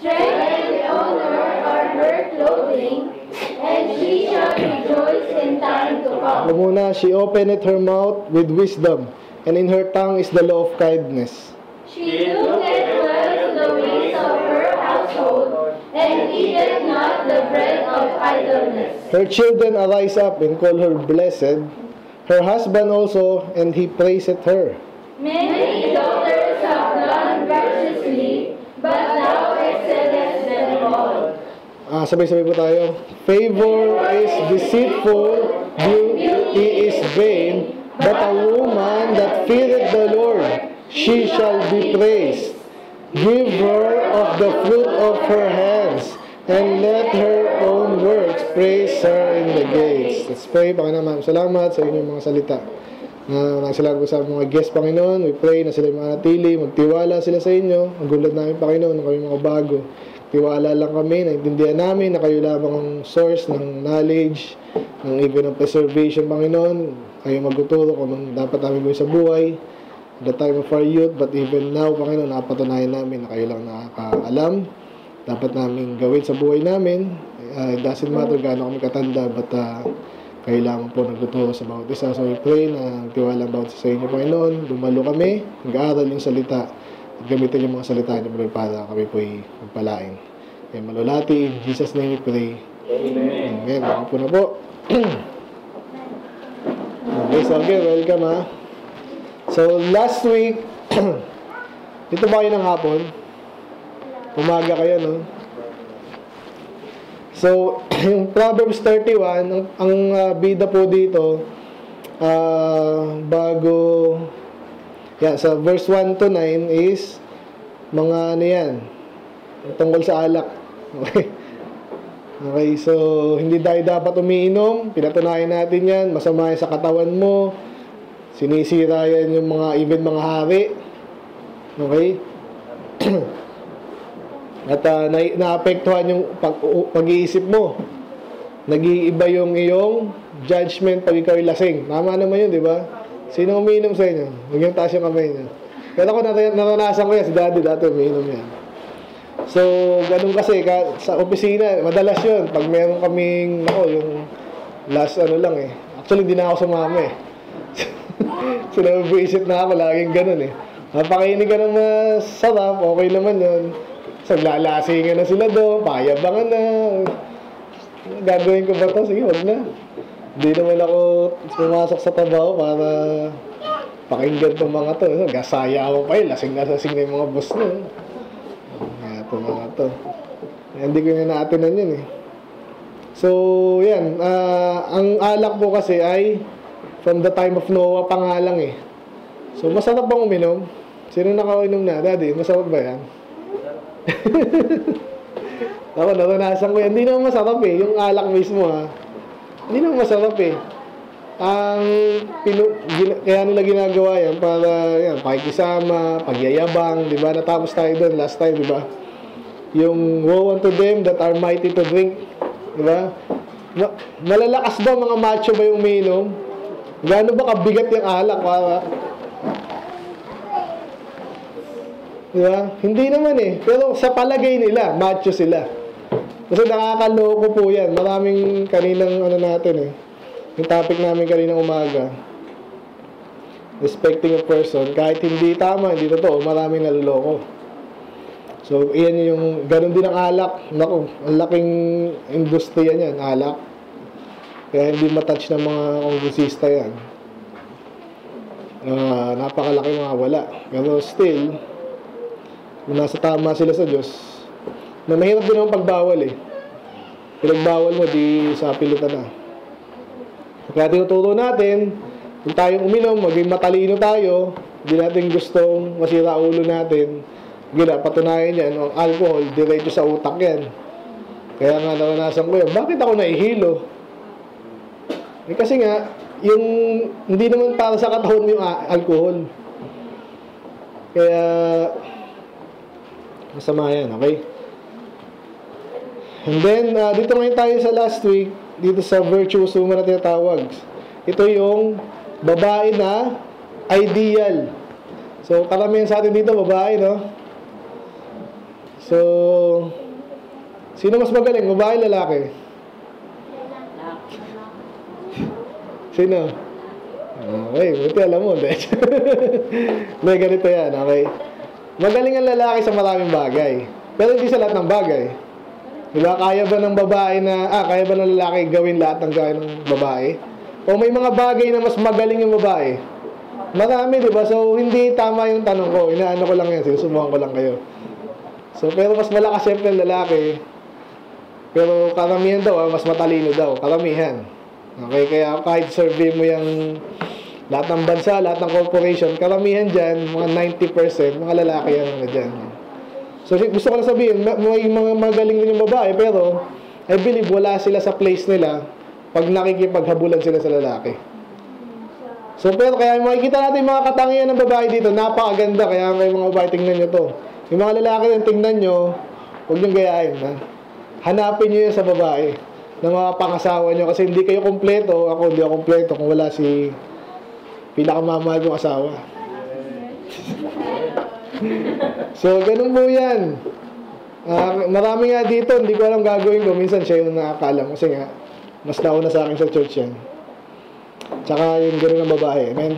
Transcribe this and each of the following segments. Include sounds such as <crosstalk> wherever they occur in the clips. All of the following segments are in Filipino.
strength and honor are her clothing, and she shall rejoice in time to come. Muna, she openeth her mouth with wisdom, and in her tongue is the law of kindness. She looketh well to the ways of her household, and eateth not the bread of idleness. Her children arise up and call her blessed, her husband also, and he praiseth her. Many daughters have done virtuously, but thou excellest them all. Ah, sabay-sabay po tayo. Favor is deceitful, beauty is vain, but a woman that feareth the Lord, she shall be praised. Give her of the fruit of her hands, and let her own works praise her in the gates. Let's pray, Panginoon. Salamat sa inyong mga salita. Na nagsalamat po sa mga guest, Panginoon. We pray na sila manatili, magtiwala sila sa inyo. Ang gulat namin, Panginoon, na kami mga bago. Tiwala lang kami, naintindihan namin na kayo lamang ang source ng knowledge, ng even ng preservation, Panginoon. Kayo magtuturo kung anong dapat namin gawin sa buhay, the time of our youth, but even now, Panginoon, napatunayan namin na kayo lang nakakaalam. Dapat namin gawin sa buhay namin. Uh, it doesn't matter gaano kami katanda, but uh, kayo lamang po nagtuturo sa bawat isa. So we pray na tiwala bawat sa inyo, Panginoon. Dumalo kami, mag-aaral yung salita gamitin yung mga salita niyo, Lord, para kami po ay magpalain. Kaya malulati, in Jesus' name we pray. Amen. Amen. Baka po na po. okay, so okay, welcome ha. So, last week, <clears throat> dito ba kayo ng hapon? Umaga kayo, no? So, <clears throat> yung Proverbs 31, ang, ang uh, bida po dito, uh, bago, yan, sa verse 1 to 9 is, mga ano yan, tungkol sa alak. <laughs> Okay. Okay, so, hindi tayo dapat umiinom, pinatunayan natin yan, masama yan sa katawan mo, sinisira yan yung mga, even mga hari. Okay? <clears throat> At uh, na, naapektuhan yung pag, pag-iisip mo. Nag-iiba yung iyong judgment pag ikaw ay lasing. Tama naman yun, di ba? Sino umiinom sa inyo? Huwag yung taas yung kamay niyo. Pero ako naranasan ko yan, si daddy dati umiinom yan. So, ganun kasi, ka, sa opisina, madalas yun. Pag meron kaming, ako, yung last ano lang eh. Actually, hindi na ako sumama eh. <laughs> Sinabiisip na ako, laging ganun eh. Napakainin ka ng masarap, okay naman yun. So, lalasingan na sila doon, payabangan na. Gagawin ko ba ito? Sige, wag na. Hindi naman ako pumasok sa trabaho para pakinggan itong mga to. So, gasaya ako pa yun, lasing na lasing na yung mga boss na. Nga ito mga to. Hindi ko na naatinan yun eh. So, yan. Uh, ang alak po kasi ay from the time of Noah pa nga lang eh. So, masarap bang uminom? Sino nakainom na? Daddy, masarap ba yan? <laughs> Ako, naranasan ko yan. Hindi naman masarap eh. Yung alak mismo ha. Hindi naman masarap eh. Ang pinu, gina, kaya nila ginagawa yan para yan, pakikisama, pagyayabang, di ba? Natapos tayo doon last time, di ba? Yung woe unto them that are mighty to drink, di ba? Ma, malalakas ba mga macho ba yung umiinom? Gaano ba kabigat yung alak? Para, Di ba? Hindi naman eh. Pero sa palagay nila, macho sila. Kasi nakakaloko po yan. Maraming kaninang ano natin eh. Yung topic namin kaninang umaga. Respecting a person. Kahit hindi tama, hindi totoo, maraming naluloko. So, iyan yung, ganun din ang alak. Naku, ang laking industriya niyan, alak. Kaya hindi matouch ng mga kongresista yan. Uh, napakalaki mga wala. Pero still, kung nasa tama sila sa Diyos, na mahirap din ang pagbawal eh. Pinagbawal mo, di sa pilitan na. Kaya tinuturo natin, kung tayong uminom, maging matalino tayo, hindi natin gustong masira ulo natin, gila, patunayan yan, ang alcohol, diretso sa utak yan. Kaya nga naranasan ko yan, bakit ako naihilo? Eh, kasi nga, yung hindi naman para sa katawan yung alcohol. Kaya, masama yan, okay? And then, uh, dito ngayon tayo sa last week, dito sa virtuous woman na tinatawag. Ito yung babae na ideal. So, karamihan sa atin dito, babae, no? So, sino mas magaling? Babae, lalaki? Sino? Okay, buti alam mo. Hindi, <laughs> ganito yan, okay? Magaling ang lalaki sa maraming bagay. Pero hindi sa lahat ng bagay. Di ba? Kaya ba ng babae na, ah, kaya ba ng lalaki gawin lahat ng gaya ng babae? O may mga bagay na mas magaling yung babae? Marami, di ba? So, hindi tama yung tanong ko. Inaano ko lang yan. Sinusubukan ko lang kayo. So, pero mas malakas siyempre ang lalaki. Pero karamihan daw, ah, mas matalino daw. Karamihan. Okay, kaya kahit survey mo yung lahat ng bansa, lahat ng corporation, karamihan dyan, mga 90%, mga lalaki yan na dyan. So, gusto ko lang sabihin, ma- may mga magaling din yung babae, pero I believe wala sila sa place nila pag nakikipaghabulan sila sa lalaki. So, pero kaya makikita natin mga katangian ng babae dito, napakaganda, kaya may mga babae, tingnan nyo to. Yung mga lalaki din, tingnan nyo, huwag nyo gayahin, ha? Hanapin nyo yan sa babae ng mga pangasawa nyo kasi hindi kayo kompleto, ako hindi ako kompleto kung wala si pinakamamahal kong asawa. <laughs> so, ganun po yan. Ah, marami nga dito, hindi ko alam gagawin ko. Minsan siya yung nakakalam kasi nga, mas nauna sa akin sa church yan. Tsaka yung gano'n ng babae. Amen?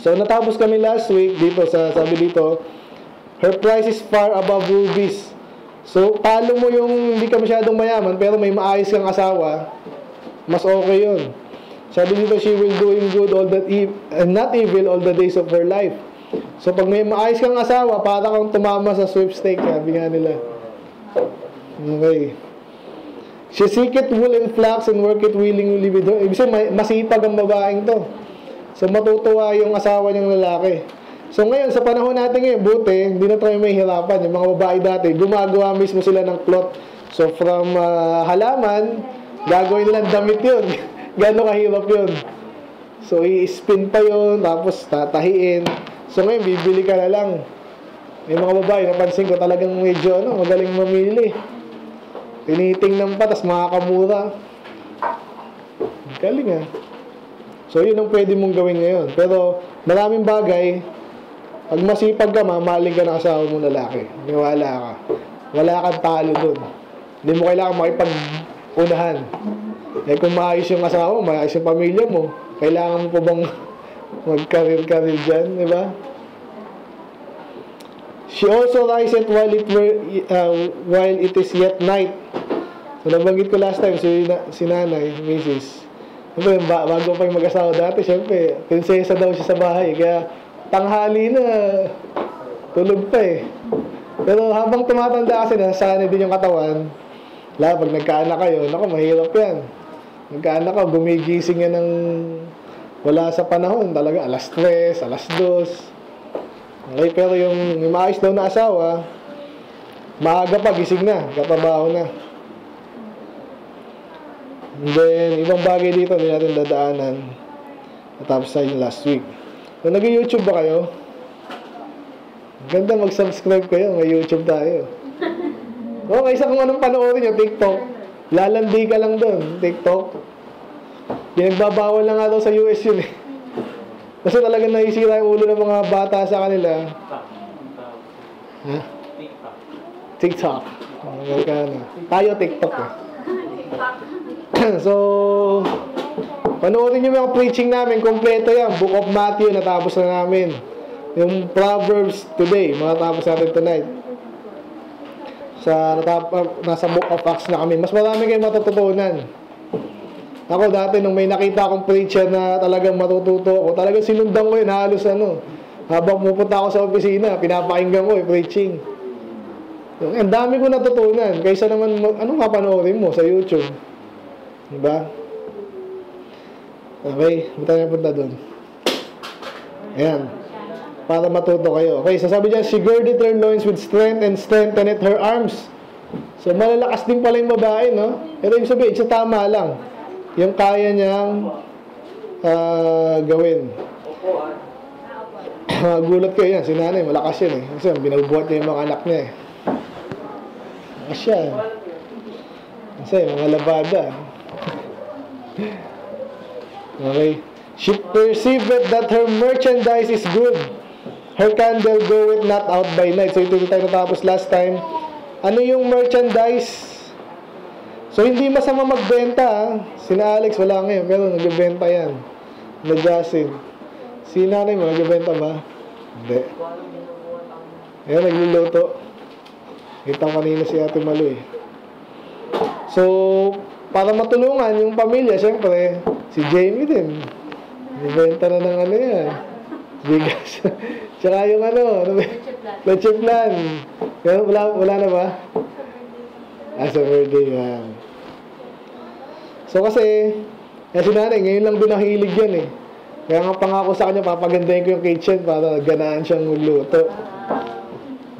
So, natapos kami last week dito sa, sabi dito, her price is far above rubies. So, talo mo yung hindi ka masyadong mayaman, pero may maayos kang asawa, mas okay yun. Sabi dito, she will doing good all that ev- and not evil all the days of her life. So, pag may maayos kang asawa, para kang tumama sa sweepstake, sabi nga nila. Okay. She seek it wool and flax and work it willingly with her. Ibig sabihin, masipag ang babaeng to. So, matutuwa yung asawa niyang lalaki. So, ngayon, sa panahon natin ngayon, buti, hindi na tayo may hirapan. Yung mga babae dati, gumagawa mismo sila ng cloth. So, from ah, halaman, gagawin nilang damit yun. <laughs> Gano'ng kahirap yun. So, i-spin pa yun, tapos tatahiin. So, ngayon, bibili ka na lang. May mga babae, napansin ko talagang medyo, ano, magaling mamili. Tinitingnan pa, tas makakamura. Galing ah. So, yun ang pwede mong gawin ngayon. Pero, maraming bagay, pag masipag ka, mamaling ka ng asawa mong lalaki. Niwala ka. Wala kang talo dun. Hindi mo kailangan makipag-unahan. Eh, kung maayos yung asawa mo, maayos yung pamilya mo, kailangan mo pa bang mag-career-career dyan, di ba? She also riseth while it were, uh, while it is yet night. So nabanggit ko last time si, na, si nanay, Mrs. Siyempre, ba, bago pa yung mag-asawa dati, siyempre, prinsesa daw siya sa bahay. Kaya tanghali na, tulog pa eh. Pero habang tumatanda kasi, nasanay din yung katawan. Lalo, pag nagkaanak kayo, naku, mahirap yan. Nagkaanak ka, gumigising yan ng wala sa panahon. Talaga, alas 3, alas 2. Okay, pero yung, yung maayos daw na asawa, maaga pa, gising na, katrabaho na. And then, ibang bagay dito, hindi natin dadaanan. Natapos tayo last week. Kung nag-YouTube ba kayo? Ganda mag-subscribe kayo, may YouTube tayo. <laughs> Okay, sa kung anong panoorin nyo, TikTok. Lalandi ka lang doon, TikTok. Pinagbabawal na nga daw sa US yun eh. Kasi talagang naisira yung ulo ng mga bata sa kanila. Ha? TikTok. Oh, magkano. Tayo TikTok eh. <clears throat> so, panoorin nyo yung preaching namin. Kompleto yan. Book of Matthew, natapos na namin. Yung Proverbs today, matapos natin tonight. Sa natap nasa Book of Acts na kami. Mas marami kayong matututunan. Ako dati nung may nakita akong preacher na talagang matututo ako, talagang sinundan ko yun halos ano. Habang pupunta ako sa opisina, pinapakinggan ko yung preaching. Yung, ang dami ko natutunan. Kaysa naman, anong kapanoorin mo sa YouTube? Diba? Okay, ba't tayo punta doon? Ayan. Para matuto kayo. Okay, sasabi niya, she girded her loins with strength and strengthened her arms. So, malalakas din pala yung babae, no? Pero ibig sabihin, siya tama lang. Yung kaya niyang ah, gawin. Gulat ko yan, si nanay, malakas yun eh. Kasi binubuhat niya yung mga anak niya eh. Malakas yan. Kasi mga labada. <laughs> okay. She perceived that her merchandise is good. Her candle goeth not out by night. So ito yung tayo natapos last time. Ano yung merchandise? So hindi masama magbenta ha. Sina Alex wala ngayon pero nagbebenta yan. Na Jasin. Si nanay mo nagbebenta ba? Hindi. Ayan, nagluluto. Kita kanina si Ate Malu eh. So, para matulungan yung pamilya, syempre, si Jamie din. Nagbenta na ng ano yan. Bigas. <laughs> Tsaka yung ano, ano ba? Leche plan. Yan, wala, wala na ba? Ah, sa birthday yan. So kasi, yan si nanay, ngayon lang din nahilig yan eh. Kaya nga pangako sa kanya, papagandahin ko yung kitchen para ganaan siyang magluto.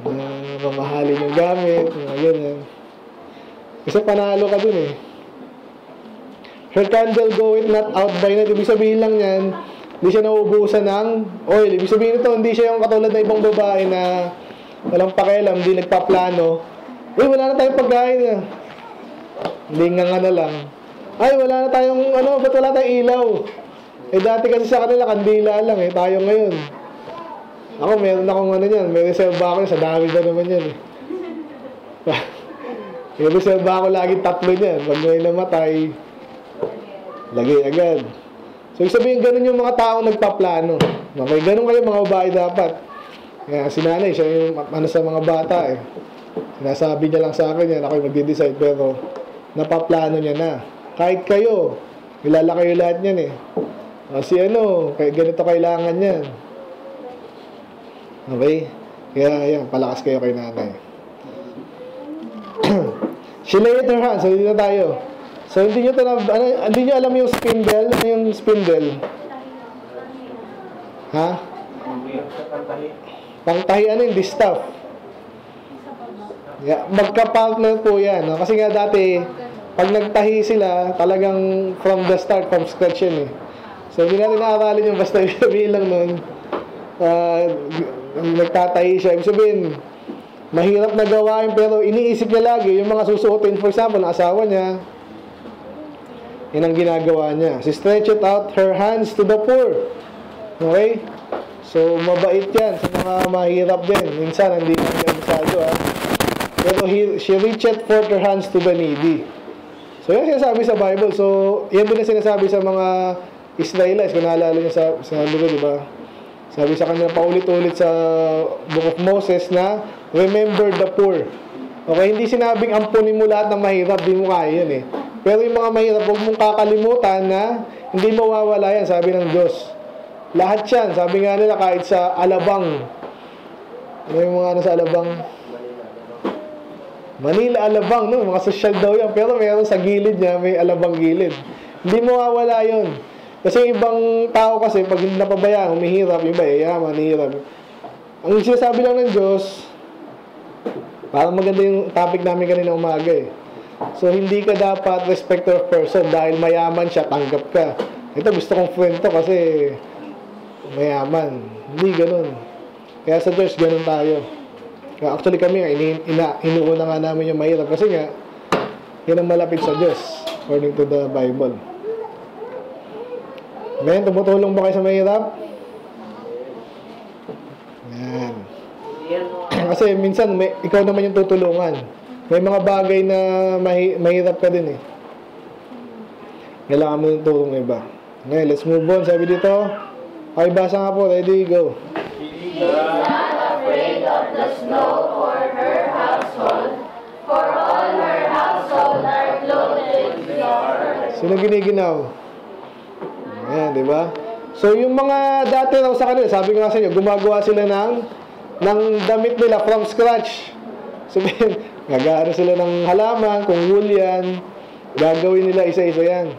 Na mamahalin yung gamit, mga ganyan. Kasi panalo ka dun eh. Her candle goeth not out by night. Ibig sabihin lang yan, hindi siya nauubusan ng oil. Ibig sabihin nito, hindi siya yung katulad ng ibang babae na walang pakialam, hindi nagpaplano. Uy, wala na tayong pagkain. Hindi nga na lang. Ay, wala na tayong, ano, ba't wala tayong ilaw? Eh, dati kasi sa kanila, kandila lang eh. Tayo ngayon. Ako, meron akong ano yan. May reserva ako sa dami na naman yan eh. <laughs> may reserva ako lagi tatlo niyan. Pag may namatay, lagay agad. So, ibig sabihin, ganun yung mga taong nagpaplano. Okay, ganun kayo mga babae dapat. Kaya si nanay, siya yung ano sa mga bata eh. Sinasabi niya lang sa akin yan, ako yung magde-decide, pero napaplano niya na. Kahit kayo, kilala kayo lahat niyan eh. O, si ano, kaya ganito kailangan yan. Okay? Kaya, yan, palakas kayo kay nanay. <clears throat> She laid her hands, so dito tayo. So, hindi nyo, tanab, ano, hindi nyo alam yung spindle? Ano yung spindle? Ha? Pangtahi, ano yung distaff? Magka-partner po yan. No? Kasi nga dati, pag nagtahi sila, talagang from the start, from scratch yun eh. So, hindi natin naaralin yung basta <laughs> sabihin lang nun. Uh, nagtatahi siya. Ibig sabihin, mahirap na gawain pero iniisip niya lagi yung mga susuotin, for example, ng asawa niya. Yan ang ginagawa niya. She stretched out her hands to the poor. Okay? So, mabait yan sa mga mahirap din. Minsan, hindi naman masyado ha. Pero he, she reached forth her hands to the needy. So, yan sinasabi sa Bible. So, yan din sinasabi sa mga Israelites. Kung naalala niyo sa, sa ano di ba? Sabi sa kanila paulit-ulit sa Book of Moses na remember the poor. Okay, hindi sinabing ampunin mo lahat ng mahirap, di mo kaya yan eh. Pero yung mga mahirap, huwag mong kakalimutan na hindi mawawala yan, sabi ng Diyos. Lahat yan, sabi nga nila kahit sa alabang. Ano yung mga ano sa alabang? Manila alabang, no? Mga social daw yan. Pero meron sa gilid niya, may alabang gilid. Hindi mawawala yun. Kasi ibang tao kasi, pag hindi napabayaan, humihirap, iba, yaman, hirap. Ang sinasabi lang ng Diyos, parang maganda yung topic namin kanina umaga eh. So, hindi ka dapat respecter of person dahil mayaman siya, tanggap ka. Ito, gusto kong friend to kasi mayaman. Hindi ganun. Kaya sa Diyos, ganun tayo. Actually kami nga, ini, ina, inuuna nga namin yung mahirap kasi nga, yun ang malapit sa Diyos according to the Bible. Men, tumutulong ba kayo sa mahirap? Yan. Kasi minsan, may, ikaw naman yung tutulungan. May mga bagay na mahi, mahirap ka din eh. Kailangan mo ng tulong ng iba. Ngayon, let's move on. Sabi dito, okay, basa nga po. Ready, go. Is not afraid of the snow for her household, for all her household are clothed in fur. Sino giniginaw? Ayan, di ba? So, yung mga dati raw sa kanila, sabi nga sa inyo, gumagawa sila ng, ng damit nila from scratch. Sabihin, <laughs> gagaano sila ng halaman, kung wool yan, gagawin nila isa-isa yan.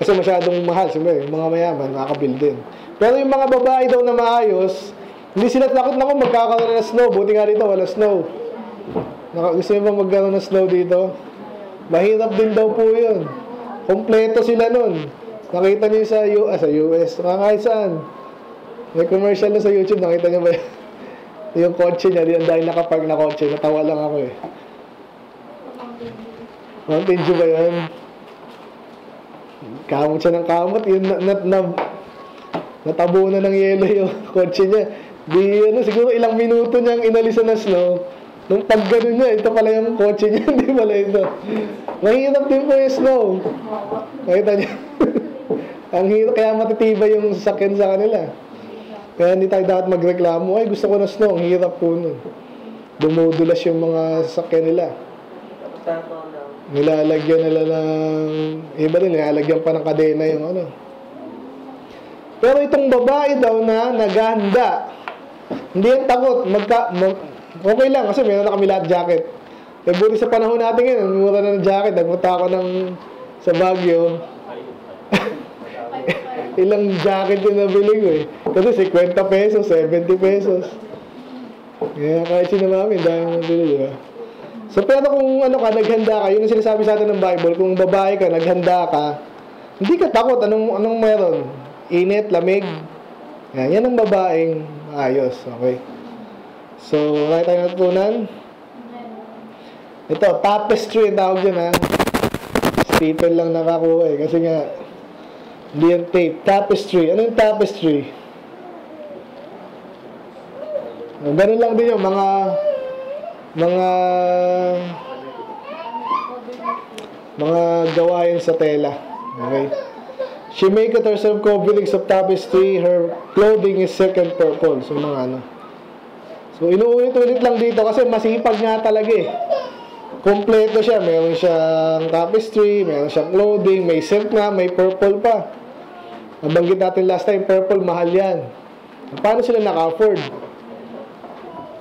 Kasi masyadong mahal, siyempre, yung mga mayaman, nakakabuild din. Pero yung mga babae daw na maayos, hindi sila takot na kung magkakaroon ng snow. Buti nga dito, wala snow. Naka, gusto ba magkaroon ng snow dito? Mahirap din daw po yun. Kompleto sila nun. Nakita niyo sa, U ah, sa US, mga kahit saan. May commercial na sa YouTube, nakita niyo ba yun? <laughs> yung kotse niya, diyan dahil nakapark na kotse, natawa lang ako eh. Mountain Dew ba yun? Kamot siya ng kamot, yun na, na, na, natabunan ng yelo yung <laughs> kotse niya. Di, ano, siguro ilang minuto niyang inalisan ng snow. Nung pag ganun niya, ito pala yung kotse niya, <laughs> hindi pala ito. Mahirap din po yung snow. Nakita niyo? <laughs> Ang hirap, kaya matitibay yung sasakyan sa kanila. Kaya hindi tayo dapat magreklamo, ay gusto ko na snow, ang hirap po nun. Dumudulas yung mga sasakyan nila. Nilalagyan nila ng, iba din, nilalagyan pa ng kadena yung ano. Pero itong babae daw na naghahanda, hindi yan takot, magka, mag, okay lang kasi meron na kami lahat jacket. Eh, buti sa panahon natin ngayon, mura na ng jacket. Nagpunta ako ng, sa Baguio. <laughs> Ilang jacket yung nabili ko eh. Kasi 50 pesos, 70 pesos. Kaya kahit sino namin, dahil nabili, di ba? So, pero kung ano ka, naghanda ka, yun ang sinasabi sa atin ng Bible, kung babae ka, naghanda ka, hindi ka takot. Anong, anong meron? Init, lamig. Yan, yan ang babaeng ayos. Okay. So, wala tayo natutunan. Ito, tapestry ang tawag dyan ha. Stapel lang nakakuha eh. Kasi nga, hindi yan tape. Tapestry. Ano yung tapestry? Ganun lang din yung mga mga mga gawain sa tela. Okay? She maketh herself coverings of tapestry, her clothing is silk and purple. So, mga ano. So, inuulit-ulit lang dito kasi masipag nga talaga eh. Kompleto siya. Meron siyang tapestry, meron siyang clothing, may silk na, may purple pa. Nabanggit natin last time, purple, mahal yan. Paano sila naka-afford?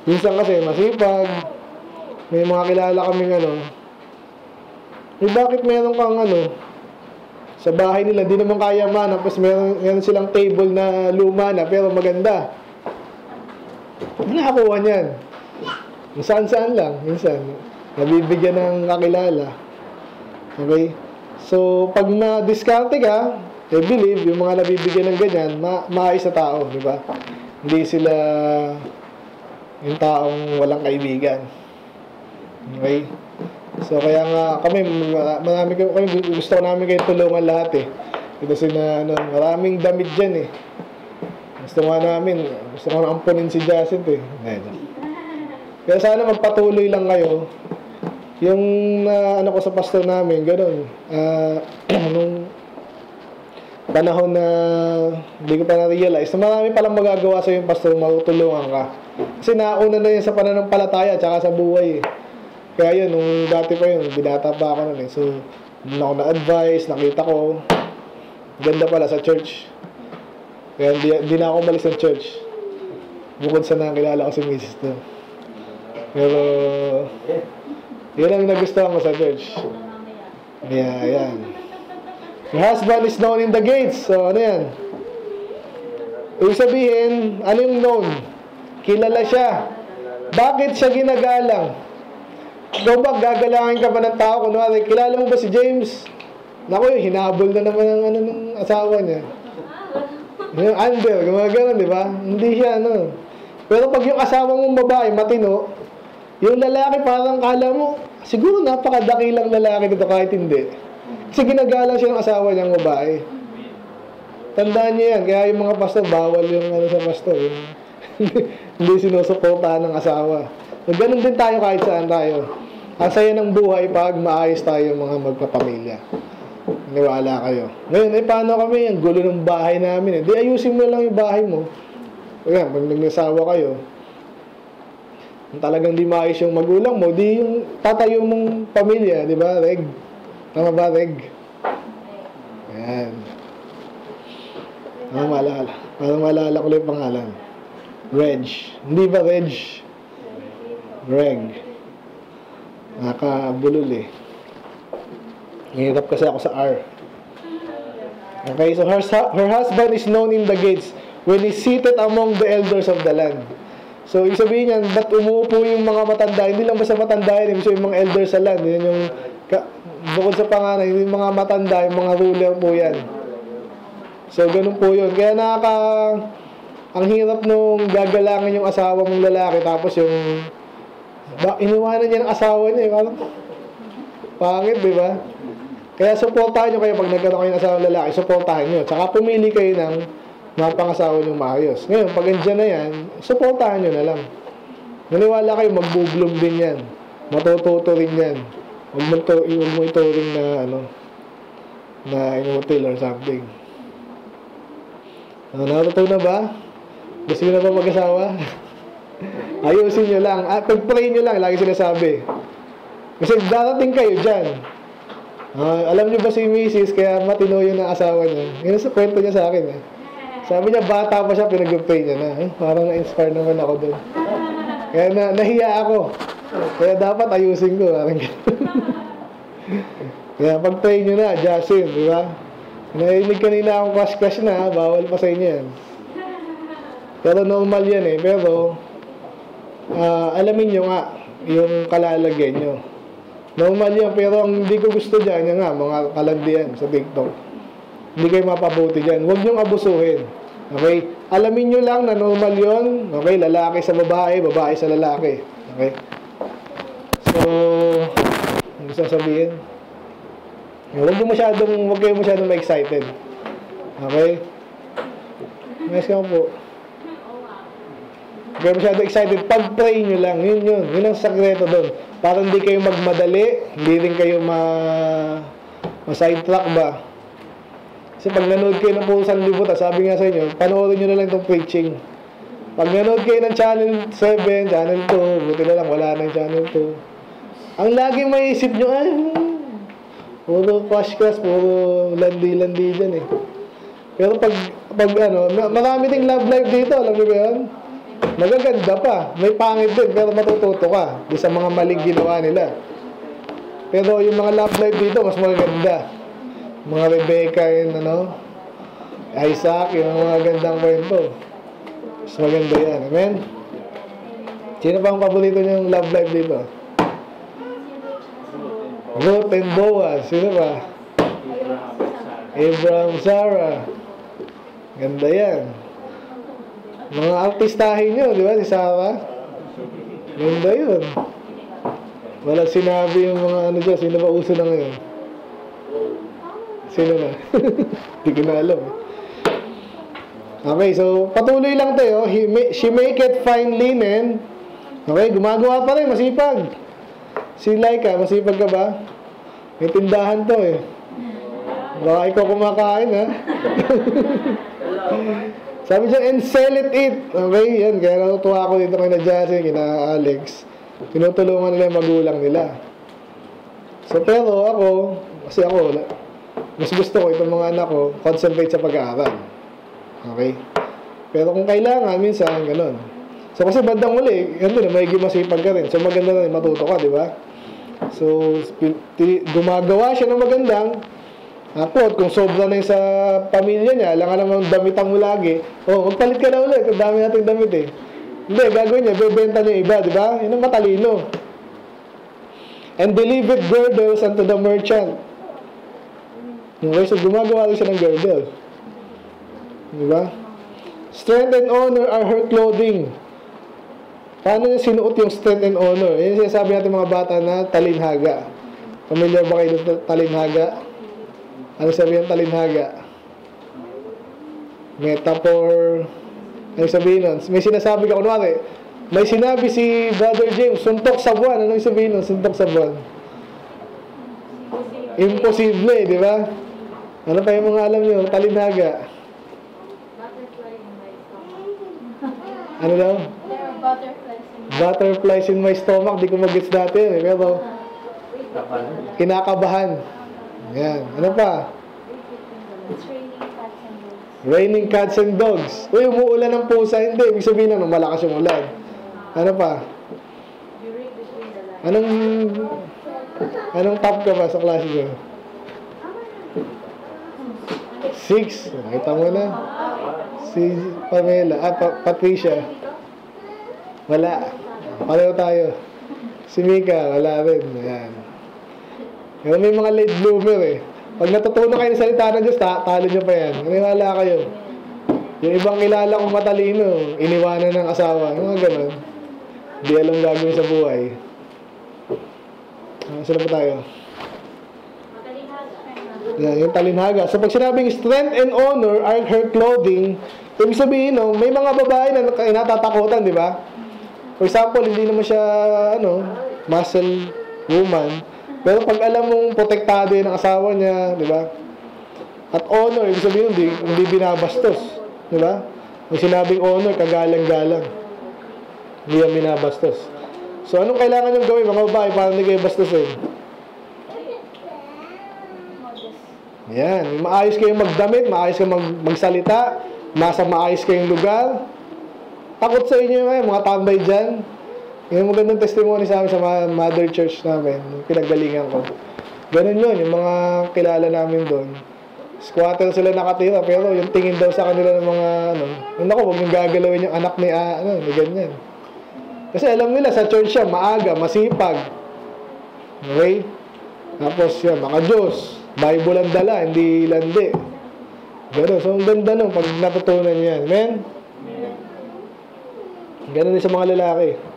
Minsan kasi masipag, may mga kilala kaming ano, eh bakit meron kang ano, sa bahay nila, di naman kaya man, tapos meron, meron silang table na luma na, pero maganda. Ano nakakuha niyan? Saan-saan lang, minsan. Nabibigyan ng kakilala. Okay? So, pag na-discarte ka, I believe, yung mga nabibigyan ng ganyan, ma maayos na tao, di ba? Hindi sila yung taong walang kaibigan. Okay? So, kaya nga kami, marami kami, gusto namin kayo tulungan lahat eh. Kasi na, ano, maraming damit dyan eh. Gusto nga namin, gusto na ampunin si Jacint eh. Ayun. Kaya sana magpatuloy lang kayo. Yung uh, ano ko sa pastor namin, ganun. Uh, <clears throat> nung panahon na hindi ko pa na-realize na marami palang magagawa sa yung pastor, matutulungan ka. Kasi nauna na yun sa pananampalataya at sa buhay eh. Kaya yun, nung dati pa yun, binata pa ako nun eh. So, nung ako na-advise, nakita ko, ganda pala sa church. Kaya hindi, hindi na ako umalis ng church. Bukod sa nakilala ko si Mrs. doon. Pero, yun ang nagustuhan ko sa church. Yeah, yan. Your husband is known in the gates. So, ano yan? Ibig sabihin, ano yung known? Kilala siya. Bakit siya ginagalang? Ikaw ba, gagalangin ka ba ng tao? Kunwari, kilala mo ba si James? Naku, hinabol na naman ang ano ng asawa niya. Yung under, gumagano, di ba? Hindi siya, ano. Pero pag yung asawa mong babae, matino, yung lalaki parang kala mo, siguro napakadakilang lalaki dito kahit hindi. Kasi ginagalang siya ng asawa niyang babae. Tandaan niyo yan, kaya yung mga pastor, bawal yung ano sa pastor. Yung, <laughs> hindi sinusuportahan ng asawa. So, ganun din tayo kahit saan tayo. Ang saya ng buhay pag maayos tayo mga magpapamilya. Niwala kayo. Ngayon, eh, paano kami? Ang gulo ng bahay namin. Eh. Di ayusin mo lang yung bahay mo. Ayan, pag nagnasawa kayo, kung talagang di maayos yung magulang mo, di yung tatayo mong pamilya, di ba, Reg? Tama ba, Reg? Ayan. Parang maalala. Parang maalala ko lang yung pangalan. Reg. Hindi ba Reg? Greg. Nakabulol eh. Hirap kasi ako sa R. Okay, so her, her husband is known in the gates when he's seated among the elders of the land. So, ibig sabihin yan, ba't umuupo yung mga matanda? Hindi lang basta matanda yun, ibig yung mga elders sa land. Yan yung, bukod sa panganay, yung mga matanda, yung mga ruler po yan. So, ganun po yun. Kaya nakaka, ang hirap nung gagalangin yung asawa mong lalaki, tapos yung, iniwanan niya ng asawa niya. Parang, pangit, di ba? Kaya supportahan nyo kayo pag nagkaroon kayo ng asawang lalaki, supportahan nyo. Tsaka pumili kayo ng mapangasawa nyo maayos. Ngayon, pag andyan na yan, supportahan nyo na lang. Naniwala kayo, magbubloom din yan. Matututo rin yan. Huwag mo, to, huwag mo ituring na, ano, na inutil or something. Ano, natutuwa na ba? Gusto nyo na ba mag-asawa? <laughs> Ayusin nyo lang. At pag-pray nyo lang, lagi sinasabi. Kasi darating kayo dyan. Ah, alam niyo ba si Mrs. kaya matino yun ang asawa niya? Yun sa kwento niya sa akin eh. Sabi niya, bata pa siya, pinag-pray niya na. Eh, parang na-inspire naman ako doon. Kaya na, nahiya ako. Kaya dapat ayusin ko. Parang. <laughs> Kaya pag-pray nyo na, Jasin, di ba? Nainig kanina akong crush-crush na, bawal pa sa inyo yan. Pero normal yan eh. Pero, ah, alamin nyo nga, yung kalalagyan nyo. Normal yan, pero ang hindi ko gusto dyan, yan nga, mga kalandian sa TikTok. Hindi kayo mapabuti dyan. Huwag niyong abusuhin. Okay? Alamin nyo lang na normal yon Okay? Lalaki sa babae, babae sa lalaki. Okay? So, ang gusto sabihin? Huwag mo masyadong, huwag kayo masyadong ma-excited. Okay? Nice ka po. Kayo masyadong excited. Pag-pray nyo lang. Yun yun. Yun ang sakreto doon. Para hindi kayo magmadali. Hindi rin kayo ma... ma-sidetrack ba. Kasi pag nanood kayo ng Pulsan Libutan, sabi nga sa inyo, panoorin nyo na lang itong preaching. Pag nanood kayo ng channel 7, channel 2, buti na lang, wala na yung channel 2. Ang lagi may isip nyo, ay, puro crush-crush, puro landi-landi dyan eh. Pero pag, pag ano, ma- marami ding love life dito, alam niyo ba yun? Magaganda pa. May pangit din, pero matututo ka di sa mga maling ginawa nila. Pero yung mga love life dito, mas magaganda. Mga Rebecca and ano, Isaac, yung mga gandang kwento. Mas maganda yan. Amen? Sino pa ang paborito niyong love life dito? Ruth and Boaz. Sino pa? Abraham, Sarah. Ganda yan. Mga artistahin nyo, di ba? Si Sarah. Ganda yun. Wala sinabi yung mga ano dyan. Sino ba uso na ngayon? Sino na? <laughs> Hindi ko na alam. Okay, so patuloy lang tayo. He ma- she make it fine linen. Okay, gumagawa pa rin. Masipag. Si Laika, masipag ka ba? May tindahan to eh. Baka ikaw kumakain ha. <laughs> Sabi dyan, and sell it it. Okay, yan. Kaya natutuwa ako dito kay na Jassy, kina Alex. Tinutulungan nila yung magulang nila. So, pero ako, kasi ako, mas gusto ko itong mga anak ko, concentrate sa pag-aaral. Okay? Pero kung kailangan, minsan, ganun. So, kasi bandang uli, yan din, may masipag ka rin. So, maganda na rin matuto ka, di ba? So, gumagawa siya ng magandang, ako, kung sobra na yung sa pamilya niya, alam ka naman damitan mo lagi, oh, magpalit ka na ulit, ang dami nating damit eh. Hindi, gagawin niya, bebenta niya iba, di ba? Yun ang matalino. And delivered girdles unto the merchant. Okay, so gumagawa rin siya ng girdle. Di ba? Strength and honor are her clothing. Paano niya sinuot yung strength and honor? Yan sinasabi natin mga bata na talinhaga. Familiar ba kayo sa talinhaga? Ano sabi ng talinhaga? Metaphor. Ano sabihin nun? May sinasabi ka, kunwari, may sinabi si Brother James, suntok sa buwan. Ano sabihin nun? Suntok sa buwan. Imposible, di ba? Ano pa yung mga alam nyo? Talinhaga. Ano daw? Butterflies in my stomach. Di ko mag-gets dati eh. Pero, kinakabahan. Yan. Ano pa? Raining cats and dogs. Uy, umuulan ng pusa. Hindi. Ibig sabihin na, malakas yung ulan. Ano pa? Anong, anong top ka ba sa klase ko? Six. Nakita mo na. Si Pamela. Ah, Pa- Patricia. Wala. Pareho tayo. Si Mika, wala rin. Ayan. Pero may mga late bloomer eh. Pag natutunan kayo ng salita ng Diyos, ta talo nyo pa yan. Maniwala kayo. Yung ibang kilala kong matalino, iniwanan ng asawa. Mga ganun. Hindi alam gagawin sa buhay. Uh, saan na po tayo? Yan, yung talinhaga. So pag sinabing strength and honor are her clothing, Ibig sabihin, no, may mga babae na natatakutan, di ba? For example, hindi naman siya, ano, muscle woman. Pero pag alam mong protektado yun ang asawa niya, di ba? At honor, ibig sabihin, hindi, hindi binabastos. Di ba? Ang sinabing honor, kagalang-galang. Hindi yan binabastos. So, anong kailangan nyo gawin, mga babae, para hindi kayo bastusin? Yan. Maayos kayong magdamit, maayos kayong mag magsalita, nasa maayos kayong lugar. Takot sa inyo ngayon, mga tambay dyan. Yung magandang testimony sa amin sa mother church namin, yung ko. Ganun yun, yung mga kilala namin doon. Squatter sila nakatira, pero yung tingin daw sa kanila ng mga, ano, yung ako, huwag yung gagalawin yung anak ni, ah, ano, ni ganyan. Kasi alam nila, sa church siya, maaga, masipag. Okay? Tapos yan, maka Diyos. Bible ang dala, hindi landi. Ganun. So, ang ganda nun pag natutunan yan. Amen? Ganun din sa mga lalaki.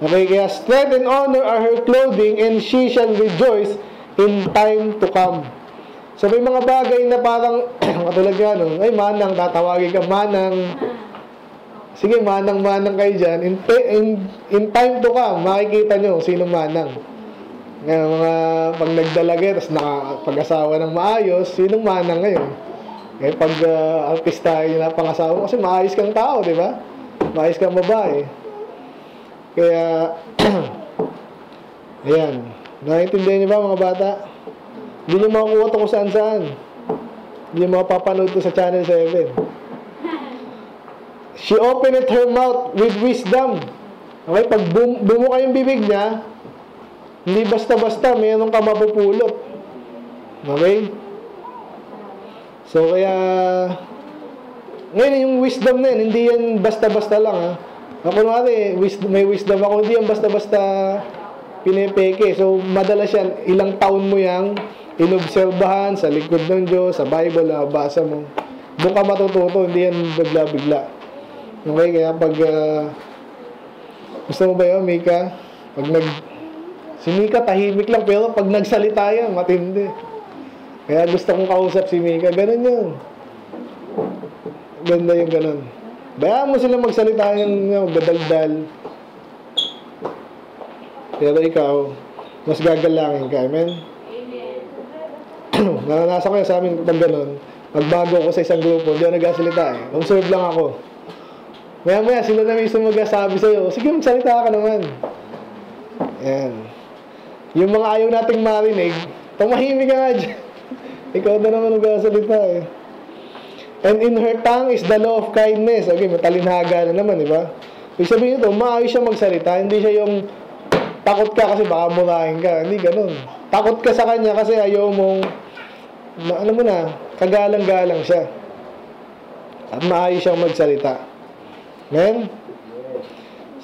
Okay, kaya strength and honor are her clothing and she shall rejoice in time to come. So, may mga bagay na parang, <clears throat> katulad nga, no? ay, manang, tatawagin ka, manang, sige, manang-manang kayo dyan. In, in, in time to come, makikita nyo sino manang. Ngayon, mga pag nagdalaga, tapos nakapag-asawa ng maayos, sinong manang ngayon? Eh, pag uh, artista yung napangasawa mo, kasi maayos kang tao, di ba? Maayos kang babae. Kaya, <clears throat> ayan. Naiintindihan niyo ba mga bata? Hindi niyo makukuha ito kung saan-saan. Hindi niyo mapapanood ito sa Channel 7. <laughs> She opened her mouth with wisdom. Okay, pag bum bumuka yung bibig niya, hindi basta-basta, mayroon ka mapupulot. Okay? So, kaya, ngayon yung wisdom na yun, hindi yan basta-basta lang ha. Ako kunwari, wisdom, may wisdom ako, hindi yan basta-basta pinipeke. So, madalas yan, ilang taon mo yang inobserbahan sa likod ng Diyos, sa Bible, na basa mo. Doon ka matututo, hindi yan bigla-bigla. Okay, kaya pag, uh, gusto mo ba yun, Mika? Pag nag, Si Mika tahimik lang, pero pag nagsalita yan, matindi. Kaya gusto kong kausap si Mika, ganun yun. Ganda yung ganun. Bayaan mo sila magsalita yung gadaldal. Pero ikaw, mas gagalangin ka, amen? <clears throat> Naranasan ko yan sa amin pag ganun. Pagbago ako sa isang grupo, hindi ako nagsasalita eh. Observe lang ako. Maya maya, sila na mismo magsasabi sa'yo, sige magsalita ka naman. Ayan. Yung mga ayaw nating marinig, tumahimik ka nga dyan. <laughs> Ikaw na naman nagsasalita eh. And in her tongue is the law of kindness. Okay, matalinhaga na naman, di ba? Ibig sabihin ito, maayos siya magsalita. Hindi siya yung takot ka kasi baka murahin ka. Hindi ganun. Takot ka sa kanya kasi ayaw mong, ma, ano mo na, kagalang-galang siya. At maayos siyang magsalita. Amen?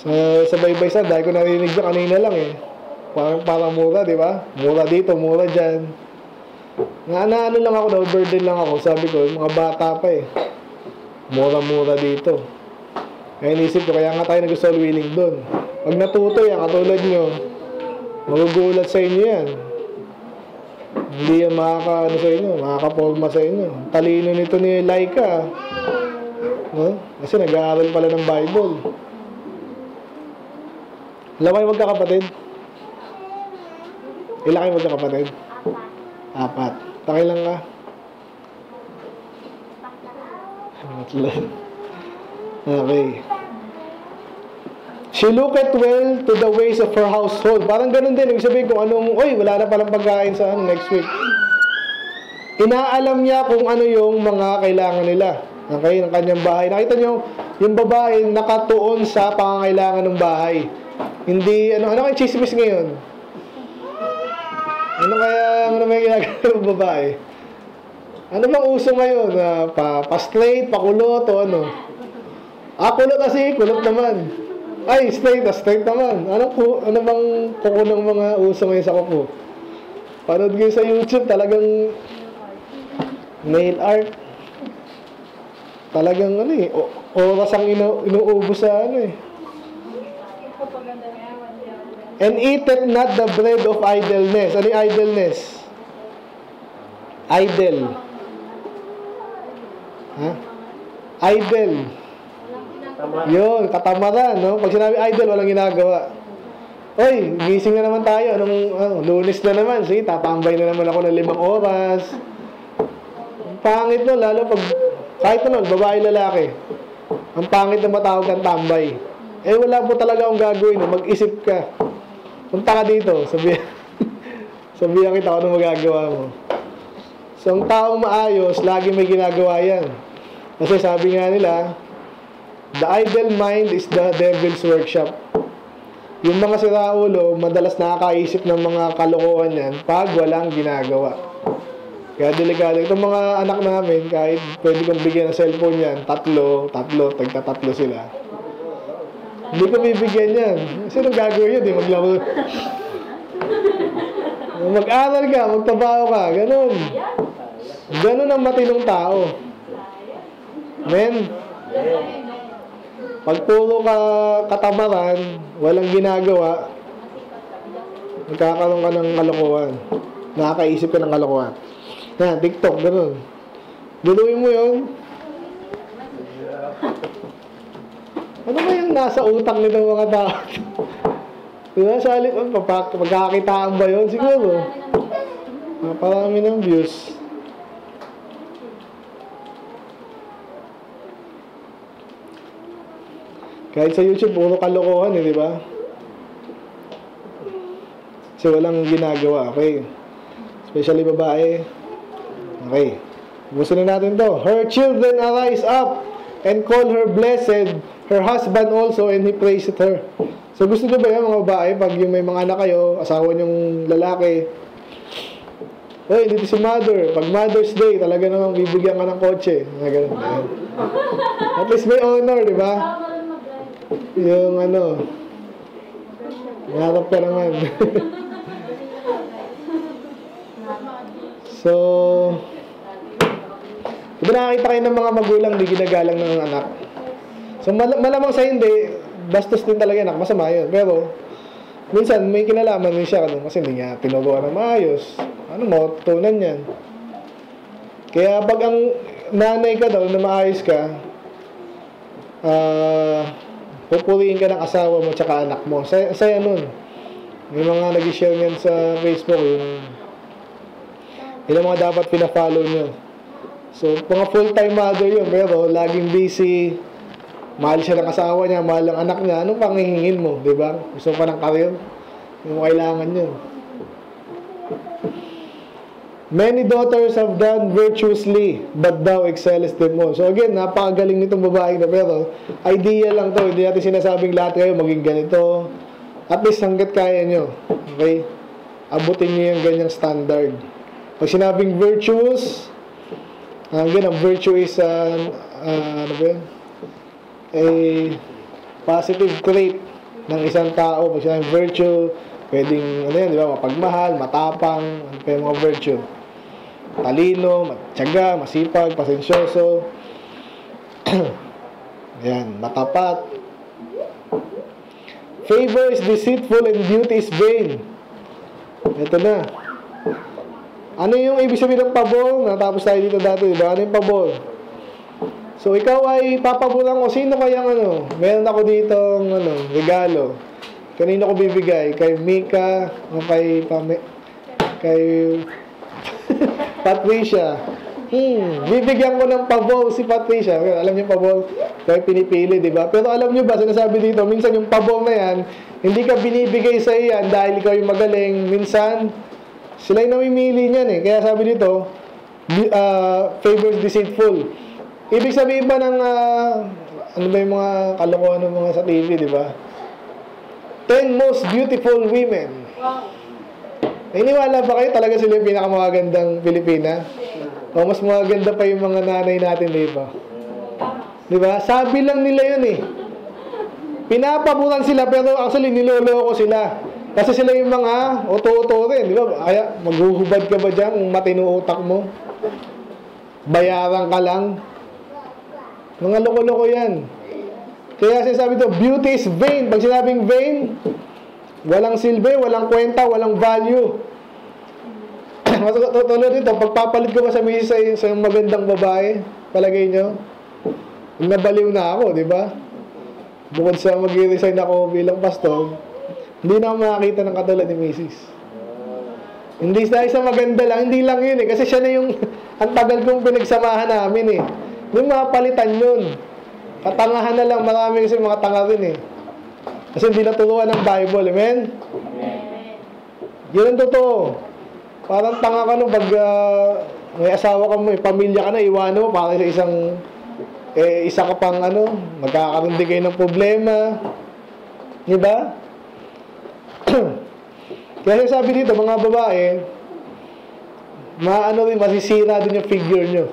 Sa, sa baybay sa, dahil ko narinig siya kanina lang eh. Parang, parang mura, di ba? Mura dito, mura dyan. Nga na ano lang ako, na burden lang ako. Sabi ko, mga bata pa eh. Mura-mura dito. Kaya inisip ko, kaya nga tayo nag-soul winning doon. Pag natuto yan, katulad nyo, magugulat sa inyo yan. Hindi yan makaka, ano sa inyo, makaka-forma sa inyo. Talino nito ni Laika. No? Kasi nag-aaral pala ng Bible. Ilan kayo magkakapatid? Ilan kayo magkakapatid? Apat. Takay lang ka. Apat Okay. She looked well to the ways of her household. Parang ganun din. Ibig sabihin kung anong, oy, wala na palang pagkain sa ano, next week. Inaalam niya kung ano yung mga kailangan nila. Okay, ng kanyang bahay. Nakita niyo, yung babae nakatuon sa pangangailangan ng bahay. Hindi, ano, ano kayong chismis ngayon? Ano kaya, ano may ginagawa ng babae? Ano bang uso ngayon? Uh, pa, pa-straight, pakulot, o ano? Ah, kulot kasi, kulot naman. Ay, straight, straight naman. Ano, ku, ano bang kuko ng mga uso ngayon sa kuko? Panood kayo sa YouTube, talagang nail art. Talagang ano eh, oras ang inu inuubos sa ano eh. And eateth not the bread of idleness. Ano yung idleness? Idle. Ha? Idle. Yun, katamaran, no? Pag sinabi idle, walang ginagawa. Oy, gising na naman tayo. Anong, ano, lunes na naman. Sige, tatambay na naman ako ng limang oras. Ang pangit no, lalo pag, kahit ano, babae, lalaki. Ang pangit na matawag kang tambay. Eh, wala po talaga akong gagawin. Mag-isip ka. Punta ka dito. Sabi, <laughs> sabihan kita kung ano magagawa mo. So, ang taong maayos, lagi may ginagawa yan. Kasi sabi nga nila, the idle mind is the devil's workshop. Yung mga siraulo, madalas nakakaisip ng mga kalokohan yan pag walang ginagawa. Kaya delikado. Itong mga anak namin, kahit pwede kong bigyan ng cellphone yan, tatlo, tatlo, tagta tatlo sila. Hindi ko bibigyan yan. Sino gagawin yun? Di maglaro. Mag-aral ka, magtrabaho ka, ganun. Ganun ang matinong tao. Men, pag puro ka katamaran, walang ginagawa, magkakaroon ka ng kalokohan. Nakakaisip ka ng kalokohan. Na, TikTok, ganun. Guluhin mo yun. Ano ba yung nasa utak nito mga tao? diba? Sa alip, papa- pagkakakitaan ba yun? Siguro. Naparami ng views. Kahit sa YouTube, puro kalokohan eh, di ba? Kasi walang ginagawa, okay? Especially babae. Okay. Gusto na natin to. Her children arise up and call her blessed, her husband also, and he praised her. So gusto nyo ba yan mga babae, pag yung may mga anak kayo, asawa nyong lalaki, Hoy, dito si mother. Pag Mother's Day, talaga namang bibigyan ka ng kotse. Mga ganun. At least may honor, di ba? Yung ano, Narap ka naman. so, Diba nakakita kayo ng mga magulang di ginagalang ng anak? So mal- malamang sa hindi, bastos din talaga anak, masama yun. Pero, minsan may kinalaman din siya ano, kasi hindi niya tinuruan ng maayos. Ano mo, tunan yan. Kaya pag ang nanay ka daw na maayos ka, ah, pupurihin ka ng asawa mo tsaka anak mo. Saya, saya nun. May mga nag-share yan sa Facebook, yung yun ang mga dapat pina-follow nyo. So, mga full-time mother yun, pero laging busy, mahal siya ng asawa niya, mahal ng anak niya, anong pangihingin mo, di ba? Gusto pa ng karir, yung kailangan yun. Many daughters have done virtuously, but thou excellest them all. So again, napakagaling nitong babae na pero idea lang to. Hindi natin sinasabing lahat kayo maging ganito. At least hanggat kaya nyo. Okay? Abutin nyo yung ganyang standard. Pag sinabing virtuous, again, ang virtue is, uh, uh, ano ba yun? A positive trait ng isang tao. Pag sinabing virtue, pwedeng, ano yan, di ba, mapagmahal, matapang, ano pa yung mga virtue talino, matyaga, masipag, pasensyoso. <clears throat> Yan, matapat. Favor is deceitful and beauty is vain. Ito na. Ano yung ibig sabihin ng pabor? Natapos tayo dito dati, diba? Ano yung pabor? So, ikaw ay papaboran ko. Sino kayang ano? Meron ako dito ano, regalo. Kanino ko bibigay? Kay Mika o kay Pame kay <laughs> Patricia. Hmm, bibigyan ko ng pabor si Patricia. Alam niyo pabor, kaya pinipili, di ba? Pero alam niyo ba, sinasabi dito, minsan yung pabor na yan, hindi ka binibigay sa iyan dahil ikaw yung magaling. Minsan, sila yung namimili niyan eh. Kaya sabi dito, uh, favors deceitful. Ibig sabihin ba ng, uh, ano ba yung mga kalokohan ng mga sa TV, di ba? 10 most beautiful women. Wow. Naniniwala ba kayo talaga sila yung pinakamagandang Pilipina? O mas maganda pa yung mga nanay natin, di ba? Di ba? Sabi lang nila yun eh. Pinapaburan sila pero actually niloloko sila. Kasi sila yung mga oto-oto rin, di ba? Kaya maghuhubad ka ba dyan kung matino utak mo? Bayaran ka lang. Mga loko-loko yan. Kaya sinasabi to, beauty is vain. Pag sinabing vain, Walang silbi, walang kwenta, walang value. <clears throat> Tulad dito, pagpapalit ko ba sa misis sa, sa magandang babae, palagay nyo? nabaliw na ako, di ba? Bukod sa mag-resign ako bilang pastor, hindi na ako makakita ng katulad ni Mrs. Hindi dahil sa maganda lang, hindi lang yun eh. Kasi siya na yung, <laughs> ang tagal kong pinagsamahan namin eh. Yung mga palitan yun. Katangahan na lang, marami kasi mga tanga rin eh. Kasi hindi naturuan ng Bible, amen? Yun ang totoo. Parang tanga ka nung pag ah, may asawa ka mo, may pamilya ka na, iwanan mo para sa isang, eh, isa ka pang ano, magkakaroon din kayo ng problema. Di ba? <clears throat> Kaya sabi dito, mga babae, maano rin, masisira din yung figure nyo.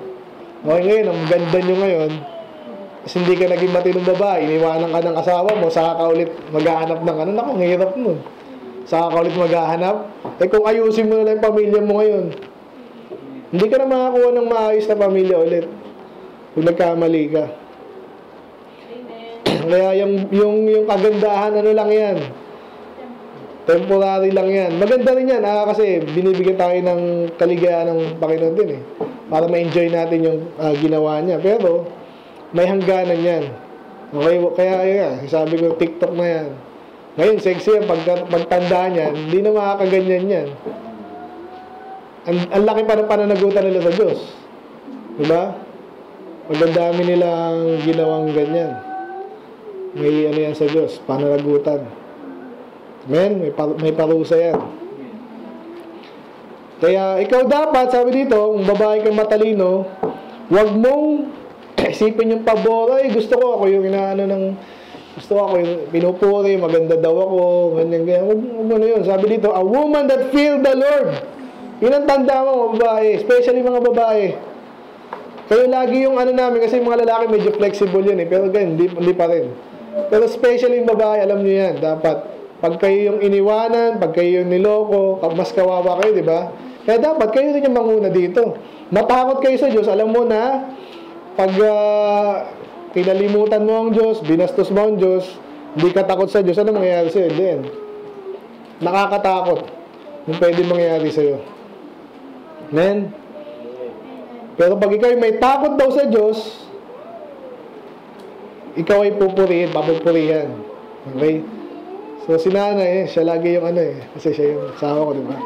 Okay, ngayon, ang ganda nyo ngayon, kasi hindi ka naging matinong babae, iniwanan ka ng asawa mo, saka ka ulit maghahanap ng ano, naku, hirap nun. Saka ka ulit maghahanap. Eh kung ayusin mo na lang yung pamilya mo ngayon, hindi ka na makakuha ng maayos na pamilya ulit. Kung nagkamali ka. <clears throat> Kaya yung, yung, yung kagandahan, ano lang yan, Temporary lang yan. Maganda rin yan, ah, kasi binibigyan tayo ng kaligayahan ng Panginoon din eh. Para ma-enjoy natin yung ah, ginawa niya. Pero, may hangganan yan. Okay, kaya yan, sabi ko, TikTok na yan. Ngayon, sexy yan, pag, pagtanda niyan, hindi na makakaganyan yan. Ang, ang laki pa ng pananagutan nila sa Diyos. Diba? Magandami nilang ginawang ganyan. May ano yan sa Diyos, pananagutan. Men, may, par- may parusa yan. Kaya ikaw dapat, sabi dito, kung babae kang matalino, huwag mong <clears throat> isipin yung pabor, ay gusto ko ako yung inaano ng, gusto ko ako yung pinupuri, maganda daw ako, ganyan, ganyan. Huwag mo na yun. Sabi dito, a woman that fear the Lord. Yun ang tanda mo, mga babae. Especially mga babae. Kayo lagi yung ano namin, kasi mga lalaki medyo flexible yun eh. Pero ganyan, hindi, hindi pa rin. Pero especially yung babae, alam niyo yan, dapat pag kayo yung iniwanan, pag kayo yung niloko, mas kawawa kayo, di ba? Kaya dapat kayo rin yung manguna dito. Matakot kayo sa Diyos, alam mo na, pag uh, kinalimutan mo ang Diyos, binastos mo ang Diyos, hindi ka takot sa Diyos, ano mangyayari sa'yo? Yan. Nakakatakot yung pwede mangyayari sa'yo. Amen? Pero pag ikaw ay may takot daw sa Diyos, ikaw ay pupurihin, papupurihan. Okay? So, si nanay, eh, siya lagi yung ano eh. Kasi siya yung asawa ko, di ba?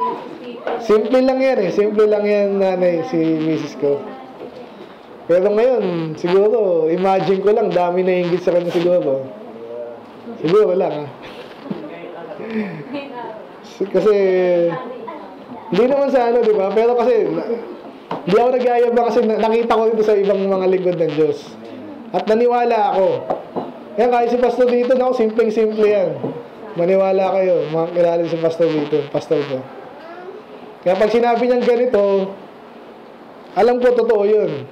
Simple lang yan eh. Simple lang yan, nanay, si misis ko. Pero ngayon, siguro, imagine ko lang, dami na inggit sa kanya siguro. Siguro lang, ha? <laughs> kasi, hindi naman sa ano, di ba? Pero kasi, hindi ako nag-aayaba kasi nakita ko dito sa ibang mga lingkod ng Diyos. At naniwala ako. Yan, kahit si Pastor dito, naku, simpleng-simple yan. Maniwala kayo, mga kilala si Pastor dito, Pastor ko. Kaya pag sinabi niyang ganito, alam ko totoo yun.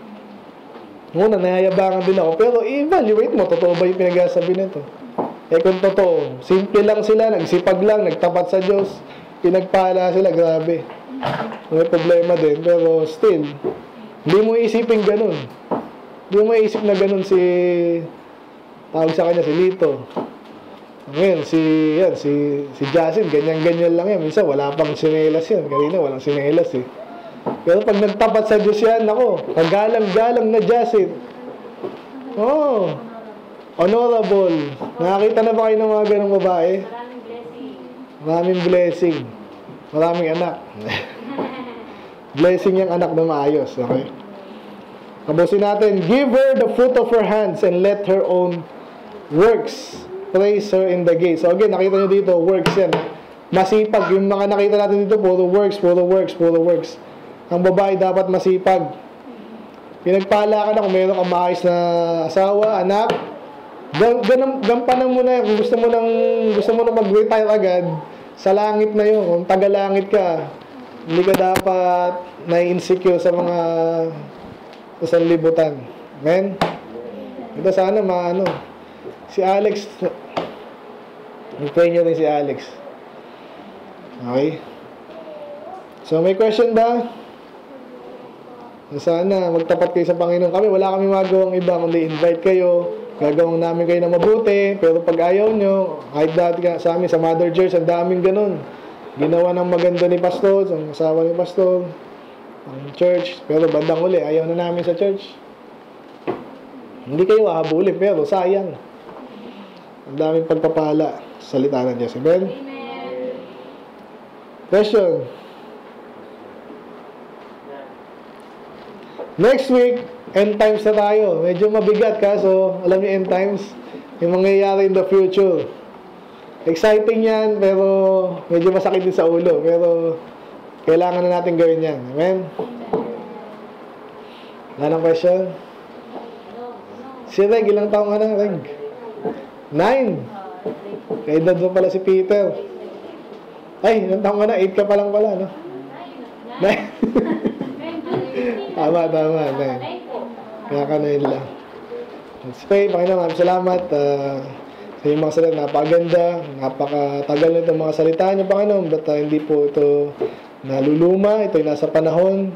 Muna, nayayabangan din ako. Pero evaluate mo, totoo ba yung pinagsasabi nito? Eh kung totoo, simple lang sila, nagsipag lang, nagtapat sa Diyos, pinagpala sila, grabe. May problema din, pero still, hindi mo isipin ganun. Hindi mo isip na ganun si, tawag sa kanya, si Lito. Ngayon, si, yan, si, si Jasin, ganyan-ganyan lang yan. Minsan, wala pang sinelas yan. Kanina, walang sinelas eh. Pero pag nagtapat sa Diyos yan, ako, kagalang-galang na Jasin. Oh, honorable. Nakakita na ba kayo ng mga ganong babae? Maraming blessing. Maraming anak. <laughs> blessing yung anak na maayos. Okay? Tapusin natin, give her the fruit of her hands and let her own works her in the gate. So again, nakita nyo dito, works yan. Masipag. Yung mga nakita natin dito, puro works, puro works, puro works. Ang babae dapat masipag. Pinagpala ka na kung meron kang maayos na asawa, anak. Gan, gampanan mo na Kung gusto mo nang, gusto mo nang mag-retire agad, sa langit na yun. Kung taga-langit ka, hindi ka dapat na-insecure sa mga sa libutan. Amen? Ito sana maano. Si Alex, i-pray nyo rin si Alex. Okay? So, may question ba? Sana magtapat kayo sa Panginoon. Kami, wala kami magawang iba, kundi invite kayo. Gagawin namin kayo na mabuti. Pero pag ayaw nyo, kahit dati ka sa amin, sa Mother Church, ang daming ganun. Ginawa ng maganda ni Pastor, ang asawa ni Pastor, ang church. Pero bandang uli, ayaw na namin sa church. Hindi kayo hahabulin, pero sayang. Ang daming pagpapala sa salita ng Diyos. Amen? Question. Next week, end times na tayo. Medyo mabigat kaso, alam niyo end times, yung mangyayari in the future. Exciting yan, pero medyo masakit din sa ulo. Pero, kailangan na natin gawin yan. Amen? Wala ng question? Si Reg, ilang taong ka na, Reg? Nine. Kaya edad mo pala si Peter. Ay, ilang taong ka na? Eight ka pa lang pala, no? Nine. <laughs> tama, tama. Nine. Kaya ka yun lang. Let's pray. Panginoon, salamat. ah, sa inyong mga salita, napakaganda. Napakatagal na itong mga salita niyo, Panginoon. Ba't ah, hindi po ito naluluma? Ito ay nasa panahon.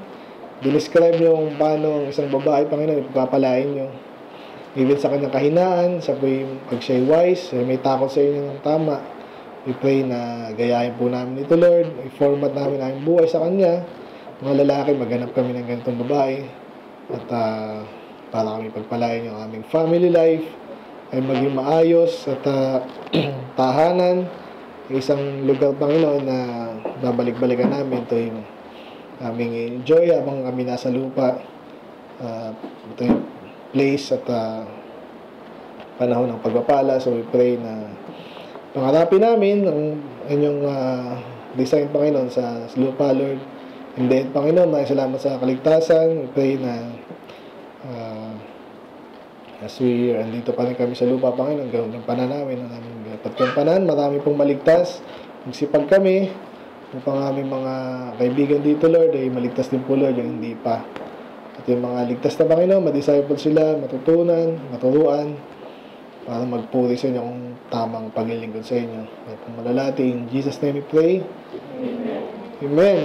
Dinescribe niyo kung paano ang isang babae, Panginoon, ipagpapalain niyo. Even sa kanyang kahinaan, sa po pag siya'y wise, eh, may takot sa inyo ng tama. We pray na gayahin po namin ito, Lord. I-format namin ang buhay sa Kanya. Mga lalaki, maghanap kami ng ganitong babae. At ah, para kami pagpalain yung aming family life ay maging maayos at ah, <clears throat> tahanan. Isang lugar, Panginoon, na babalik-balikan namin. Ito yung aming enjoy habang kami nasa lupa. Ah, ito yung place at ah, panahon ng pagpapala. So we pray na pangarapin namin ang inyong ah, design, Panginoon, sa lupa, Lord. And then, Panginoon, maraming salamat sa kaligtasan. We pray na ah, as we andito pa rin kami sa lupa, Panginoon, gawin ng panan namin, ang aming pagkampanan, marami pong maligtas. Magsipag kami, upang aming mga kaibigan dito, Lord, ay maligtas din po, Lord, yung hindi pa. At yung mga ligtas na Panginoon, ma-disciple sila, matutunan, maturuan, para magpuri sa inyo kung tamang paglilingkod sa inyo. At kung malalati, in Jesus' name we pray. Amen.